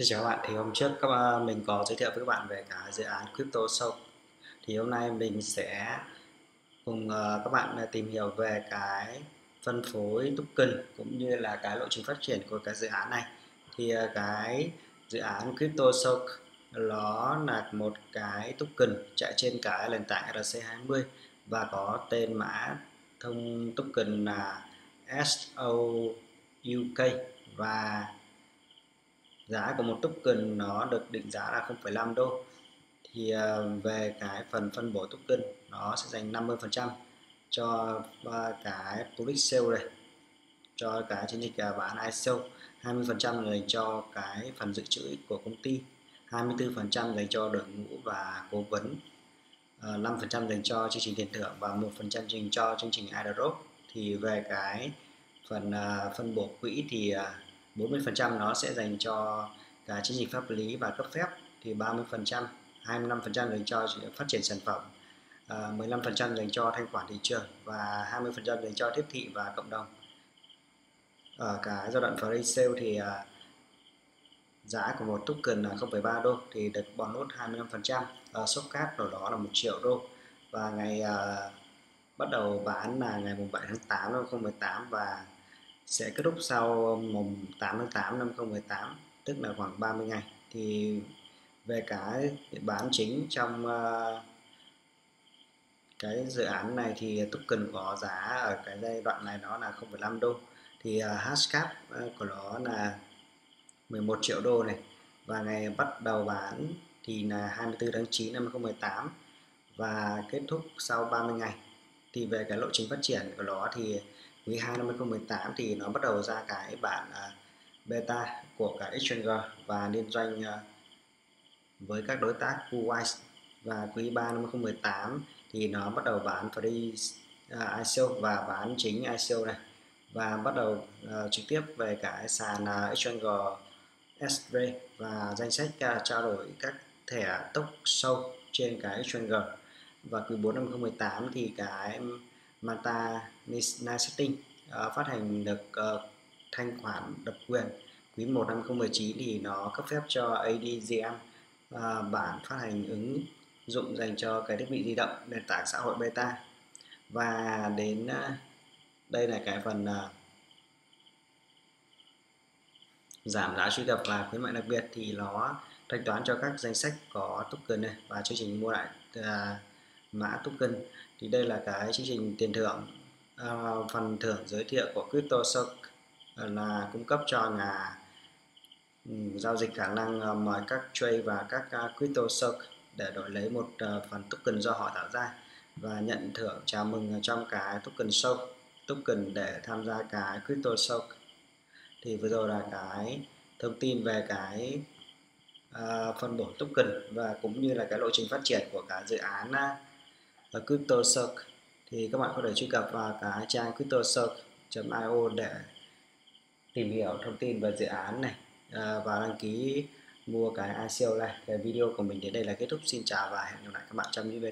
Xin chào các bạn, thì hôm trước các bạn, mình có giới thiệu với các bạn về cả dự án Crypto Show thì hôm nay mình sẽ cùng ờ, các bạn ờ, tìm hiểu về cái phân phối token cũng như là cái lộ trình phát triển của cái dự án này. Thì ờ, cái dự án Crypto Show nó là một cái token chạy trên cái nền tảng ERC20 và có tên mã thông token là SOUK và giá của một token nó được định giá là 0,5 đô. Thì ờ, về cái phần phân bổ token nó sẽ dành 50% cho cái public sale này cho cái chiến dịch à, bán ICO 20% dành cho cái phần dự trữ của công ty 24% dành cho đội ngũ và cố vấn ờ, 5% dành cho chương trình tiền thưởng và 1% dành cho chương trình airdrop thì về cái phần à, phân bổ quỹ thì à, 40% nó sẽ dành cho cả chiến dịch pháp lý và cấp phép thì 30% 25% dành cho phát triển sản phẩm à, 15% dành cho thanh khoản thị trường và 20% dành cho tiếp thị và cộng đồng. Ở cả giai đoạn free sale thì à, giá của một token là 0,3 đô thì được bonus 25% ở shop card đó là 1 triệu đô. Và ngày à, bắt đầu bán là ngày 7 tháng 8 năm 2018 và sẽ kết thúc sau mùng 8 tháng 8 năm 2018 tức là khoảng 30 ngày. Thì về cái bán chính trong uh, cái dự án này thì token có giá ở cái giai đoạn này nó là 0,5 đô. Thì ờ, uh, hashcap uh, ờ, của nó là 11 triệu đô này. Và ngày bắt đầu bán thì là 24 tháng 9 năm 2018 và kết thúc sau 30 ngày. Thì về cái lộ trình phát triển của nó thì quý 2 năm 2018 thì nó bắt đầu ra cái bản à, beta của cả Exchanger và liên doanh à, với các đối tác Kuwait và quý 3 năm 2018 thì nó bắt đầu bán free à, ICO và bán chính ICO này. Và bắt đầu uh, trực tiếp về cái sàn uh, Exchanger SV và danh sách uh, trao đổi các thẻ tốc sâu trên cái Exchanger và quý 4 năm 2018 thì cái Manta Setting uh, ờ, phát hành được uh, thanh khoản độc quyền. Quý 1 năm 2019 thì nó cấp phép cho ADGM uh, ờ, bản phát hành ứng dụng dành cho cái thiết bị di động nền tảng xã hội beta. Và đến uh, đây là cái phần uh, giảm giá truy cập và khuyến mại đặc biệt thì nó thanh toán cho các danh sách có token này và chương trình mua lại uh, mã token thì đây là cái chương trình tiền thưởng. Uh, phần thưởng giới thiệu của CryptoSoc là cung cấp cho nhà um, giao dịch khả năng uh, mời các trade và các à, uh, CryptoSock để đổi lấy một uh, phần token do họ tạo ra và nhận thưởng chào mừng trong cái token show token để tham gia cái crypto show thì vừa rồi là cái thông tin về cái uh, phân bổ token và cũng như là cái lộ trình phát triển của cả dự án uh, crypto show thì các bạn có thể truy cập vào cái trang cryptosearch.io để tìm hiểu thông tin về dự án này. À, và đăng ký mua cái ICO này. Cái video của mình đến đây là kết thúc. Xin chào và hẹn gặp lại các bạn trong những video